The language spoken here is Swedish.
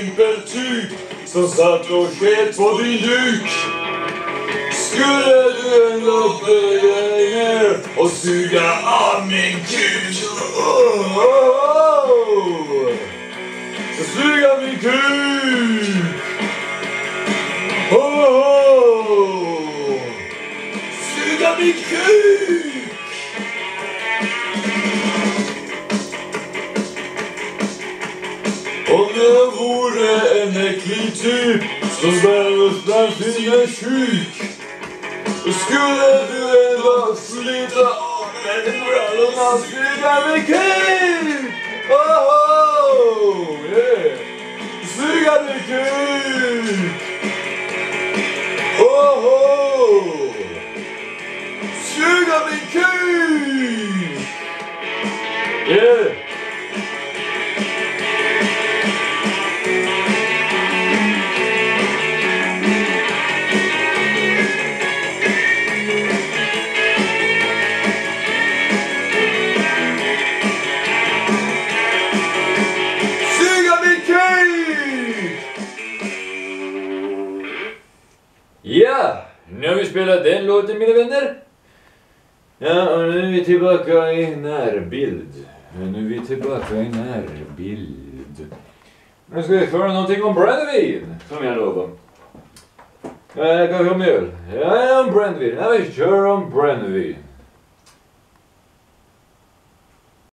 trippeltyg som satt och sket på din duk. Skulle du en gång böja ner och suga av min kuk. Oh, oh, oh. Så suga min kuk. Oh, oh. Suga min kuk. Oh, no vore en äcklig typ som bär sina kuk då skulle du en dag slita av mig brallorna och suga min kuk! Oh, yeah. Suga min kuk! Oh, Suga min kuk! Yeah! Ja, nu har vi spelat den låten mina vänner. Ja, och nu är vi tillbaka i närbild. Nu är vi tillbaka i närbild. Nu ska vi föra någonting om brännvin, som jag lovade. Ja, jag kan få mjöl. Ja, om brännvin. Ja, vi kör om brännvin.